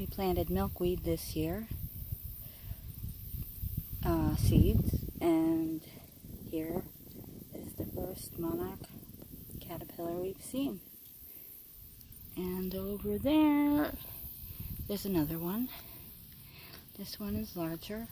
We planted milkweed this year, uh, seeds, and here is the first monarch caterpillar we've seen. And over there, there's another one. This one is larger.